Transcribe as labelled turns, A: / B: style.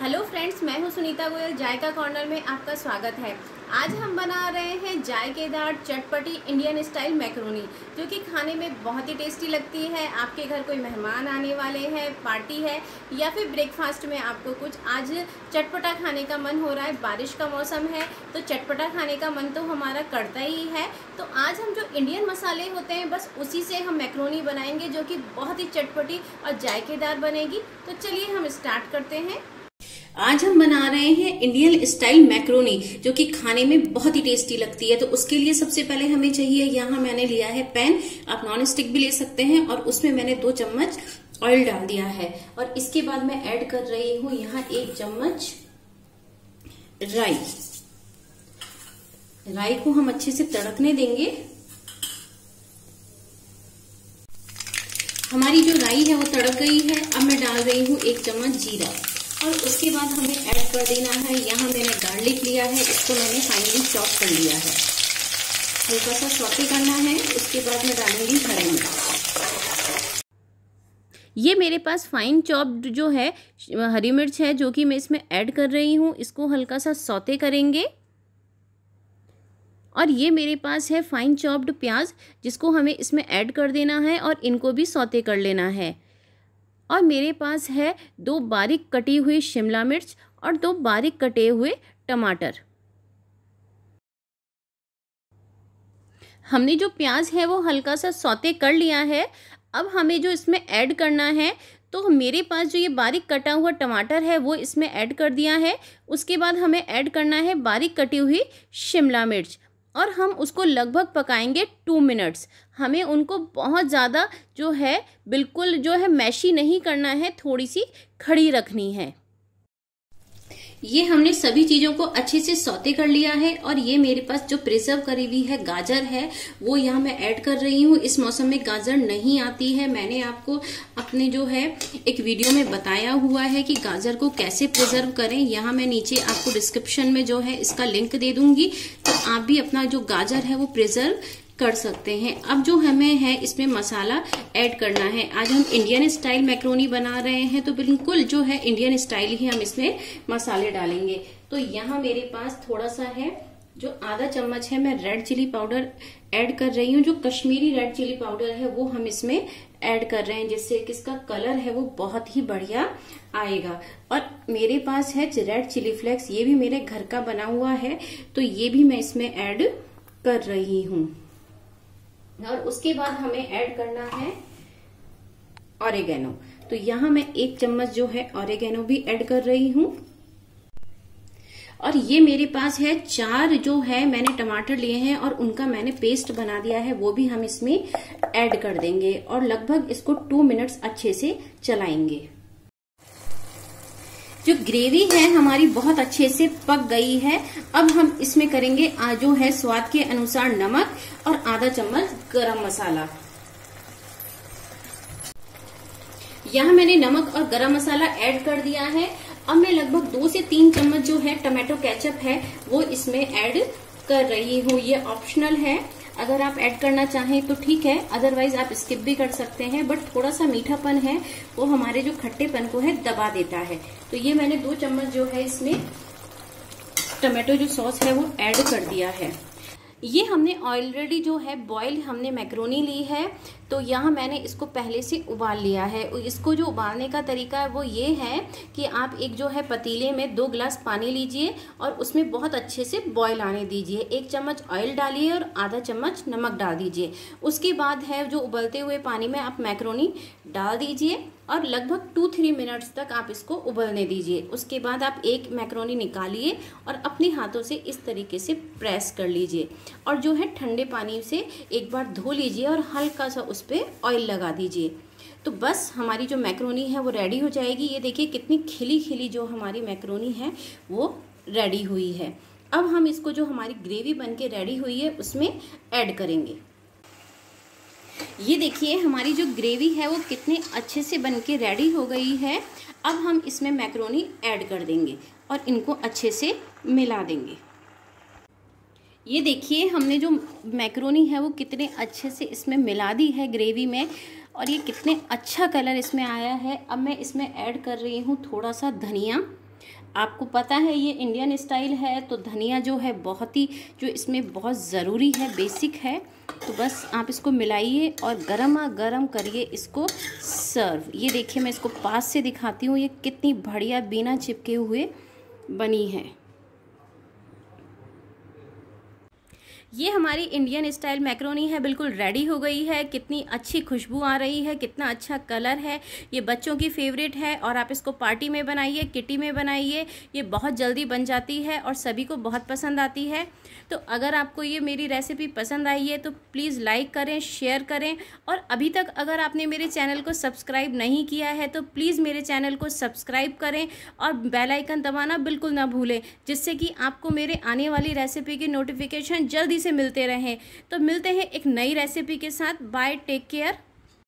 A: Hello friends मैं हूँ सुनीता गोयल जायका corner में आपका स्वागत है। आज हम बना रहे हैं जायकेदार चटपटी इंडियन स्टाइल मैक्रोनी जो कि खाने में बहुत ही टेस्टी लगती है। आपके घर कोई मेहमान आने वाले हैं पार्टी है, या फिर ब्रेकफास्ट में आपको कुछ आज चटपटा खाने का मन हो रहा है, बारिश का मौसम है तो चटपटा खाने का मन तो हमारा करता ही है। तो आज हम जो इंडियन मसाले होते हैं, बस उसी से हम मैक्रोनी बनाएँगे, जो कि बहुत ही चटपटी और जायकेदार बनेगी। तो चलिए हम स्टार्ट करते हैं। आज हम बना रहे हैं इंडियन स्टाइल मैक्रोनी जो कि खाने में बहुत ही टेस्टी लगती है। तो उसके लिए सबसे पहले हमें चाहिए, यहाँ मैंने लिया है पैन आप नॉन स्टिक भी ले सकते हैं और उसमें मैंने दो चम्मच ऑयल डाल दिया है। और इसके बाद मैं ऐड कर रही हूँ यहाँ एक चम्मच राई। राई को हम अच्छे से तड़कने देंगे। हमारी जो राई है वो तड़क गई है। अब मैं डाल रही हूँ एक चम्मच जीरा। और उसके बाद हमें ऐड कर देना है। यहाँ मैंने गार्लिक लिया है, इसको मैंने फाइनली चॉप कर लिया है। हल्का सा सॉटे करना है, उसके बाद मैं डालूँगी हरी मिर्च। ये मेरे पास फाइन चॉप्ड जो है, हरी मिर्च है, जो कि मैं इसमें ऐड कर रही हूँ, इसको हल्का सा सौते करेंगे। और ये मेरे पास है फाइन चॉप्ड प्याज, जिसको हमें इसमें ऐड कर देना है और इनको भी सौते कर लेना है। और मेरे पास है दो बारीक कटी हुई शिमला मिर्च और दो बारीक कटे हुए टमाटर। हमने जो प्याज है वो हल्का सा सौते कर लिया है। अब हमें जो इसमें ऐड करना है तो मेरे पास जो ये बारीक कटा हुआ टमाटर है, वो इसमें ऐड कर दिया है। उसके बाद हमें ऐड करना है बारीक कटी हुई शिमला मिर्च। और हम उसको लगभग पकाएँगे टू मिनट्स हमें उनको बहुत ज़्यादा जो है, बिल्कुल जो है, मैशी नहीं करना है थोड़ी सी खड़ी रखनी है। ये हमने सभी चीज़ों को अच्छे से सौते कर लिया है और ये मेरे पास जो प्रिजर्व करी हुई है, गाजर है, वो यहाँ मैं ऐड कर रही हूँ। इस मौसम में गाजर नहीं आती है। मैंने आपको अपने जो है, एक वीडियो में बताया हुआ है कि गाजर को कैसे प्रिजर्व करें। यहाँ मैं नीचे आपको डिस्क्रिप्शन में जो है, इसका लिंक दे दूँगी। तो आप भी अपना जो गाजर है, वो प्रिजर्व कर सकते हैं। अब जो हमें है, इसमें मसाला ऐड करना है। आज हम इंडियन स्टाइल मैक्रोनी बना रहे हैं तो बिल्कुल जो है इंडियन स्टाइल ही हम इसमें मसाले डालेंगे। तो यहाँ मेरे पास थोड़ा सा है, जो आधा चम्मच है, मैं रेड चिली पाउडर ऐड कर रही हूँ। जो कश्मीरी रेड चिली पाउडर है, वो हम इसमें ऐड कर रहे हैं, जिससे कि इसका कलर है, वो बहुत ही बढ़िया आएगा। और मेरे पास है रेड चिली फ्लेक्स ये भी मेरे घर का बना हुआ है तो ये भी मैं इसमें ऐड कर रही हूँ। और उसके बाद हमें ऐड करना है ऑरेगेनो तो यहाँ मैं एक चम्मच जो है ऑरेगेनो भी ऐड कर रही हूँ। और ये मेरे पास है, चार जो है मैंने टमाटर लिए हैं और उनका मैंने पेस्ट बना दिया है, वो भी हम इसमें ऐड कर देंगे और लगभग इसको टू मिनट्स अच्छे से चलाएँगे। जो ग्रेवी है हमारी बहुत अच्छे से पक गई है। अब हम इसमें करेंगे जो है स्वाद के अनुसार नमक और आधा चम्मच गरम मसाला। यहाँ मैंने नमक और गरम मसाला ऐड कर दिया है। अब मैं लगभग दो से तीन चम्मच जो है टमाटो केचप है, वो इसमें ऐड कर रही हूँ। ये ऑप्शनल है। अगर आप ऐड करना चाहें तो ठीक है अदरवाइज़ आप स्किप भी कर सकते हैं बट थोड़ा सा मीठापन है, वो हमारे जो खट्टेपन को है, दबा देता है। तो ये मैंने दो चम्मच जो है इसमें टमाटो जो सॉस है वो ऐड कर दिया है। ये हमने ऑलरेडी जो है बॉयल हमने मैक्रोनी ली है तो यहाँ मैंने इसको पहले से उबाल लिया है। इसको जो उबालने का तरीका है वो ये है कि आप एक जो है पतीले में दो ग्लास पानी लीजिए और उसमें बहुत अच्छे से बॉयल आने दीजिए। एक चम्मच ऑयल डालिए और आधा चम्मच नमक डाल दीजिए। उसके बाद है जो उबलते हुए पानी में आप मैक्रोनी डाल दीजिए। और लगभग टू थ्री मिनट्स तक आप इसको उबलने दीजिए। उसके बाद आप एक मैक्रोनी निकालिए और अपने हाथों से इस तरीके से प्रेस कर लीजिए। और जो है ठंडे पानी से एक बार धो लीजिए और हल्का सा उस पर ऑयल लगा दीजिए। तो बस हमारी जो मैक्रोनी है वो रेडी हो जाएगी। ये देखिए कितनी खिली खिली जो हमारी मैक्रोनी है वो रेडी हुई है। अब हम इसको जो हमारी ग्रेवी बन के रेडी हुई है उसमें ऐड करेंगे। ये देखिए, हमारी जो ग्रेवी है वो कितने अच्छे से बन के रेडी हो गई है। अब हम इसमें मैक्रोनी ऐड कर देंगे और इनको अच्छे से मिला देंगे। ये देखिए, हमने जो मैक्रोनी है वो कितने अच्छे से इसमें मिला दी है ग्रेवी में और ये कितने अच्छा कलर इसमें आया है। अब मैं इसमें ऐड कर रही हूँ थोड़ा सा धनिया। आपको पता है, ये इंडियन स्टाइल है तो धनिया जो है बहुत ही, जो इसमें बहुत ज़रूरी है बेसिक है तो बस आप इसको मिलाइए और गरमा गर्म करिए इसको सर्व ये देखिए, मैं इसको पास से दिखाती हूँ, ये कितनी बढ़िया बिना चिपके हुए बनी है। ये हमारी इंडियन स्टाइल मैक्रोनी है, बिल्कुल रेडी हो गई है, कितनी अच्छी खुशबू आ रही है, कितना अच्छा कलर है, ये बच्चों की फेवरेट है और आप इसको पार्टी में बनाइए किटी में बनाइए, ये बहुत जल्दी बन जाती है और सभी को बहुत पसंद आती है। तो अगर आपको ये मेरी रेसिपी पसंद आई है तो प्लीज़ लाइक करें शेयर करें और अभी तक अगर आपने मेरे चैनल को सब्सक्राइब नहीं किया है तो प्लीज़ मेरे चैनल को सब्सक्राइब करें और बेल आइकन दबाना बिल्कुल ना भूलें, जिससे कि आपको मेरे आने वाली रेसिपी की नोटिफिकेशन जल्दी से मिलते रहें। तो मिलते हैं एक नई रेसिपी के साथ। Bye take care